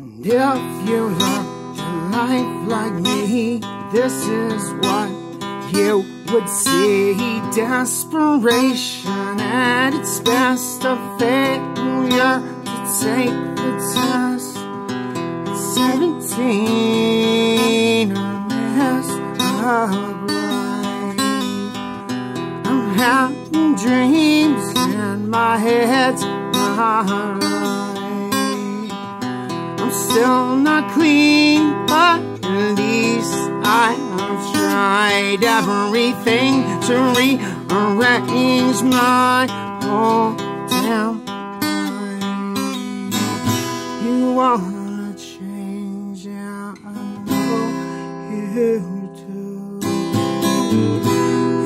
And if you love your life like me, this is what you would see. Desperation at its best, a failure to take the test. Seventeen, a mess of life. I'm having dreams in my not right. Still not clean, but at least I have tried everything to rearrange my whole damn. You wanna change, yeah, I know you do.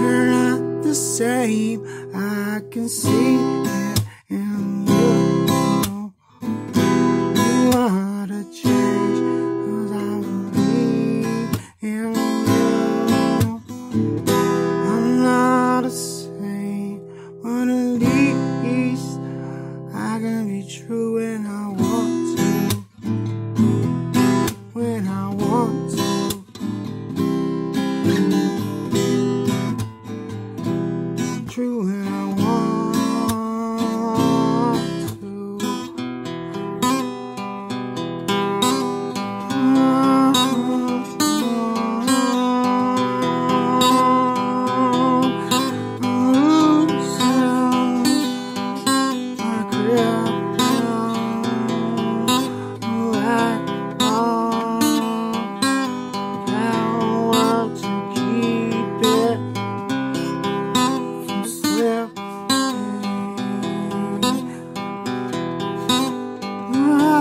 You're not the same, I can see it in. You I'm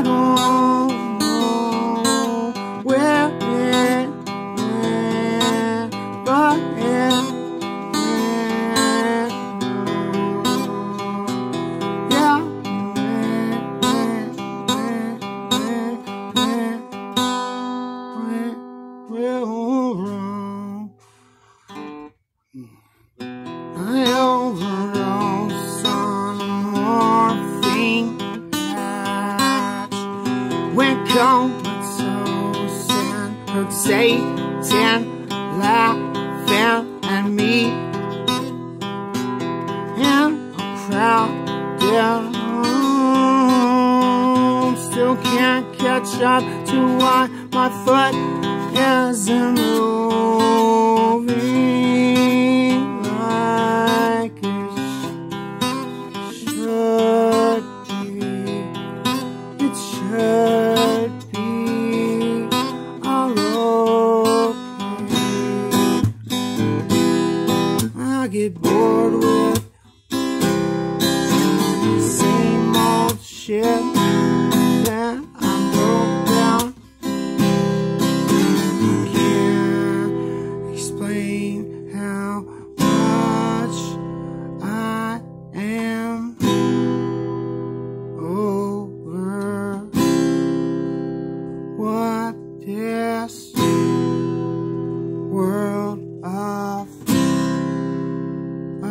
I heard Satan laughing at me in a crowded room. Still can't catch up to why my foot isn't moving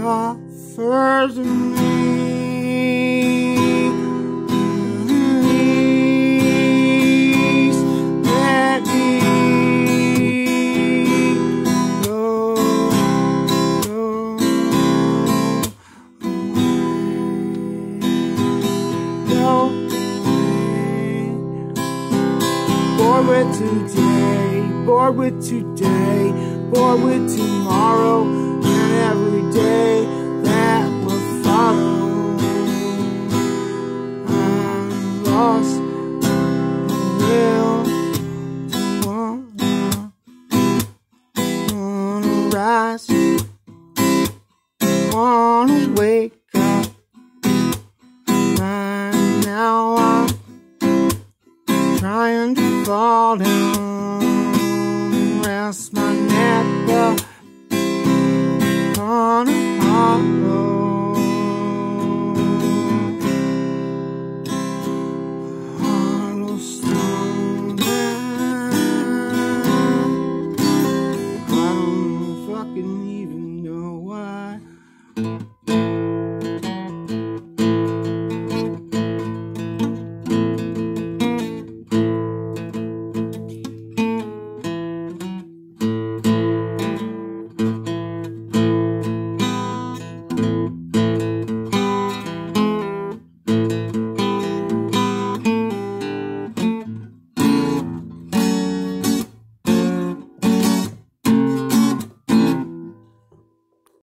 Go away. Bored with today, bored with today, bored with tomorrow, rise, wanna wake up. Right now I'm trying to fall down, rest my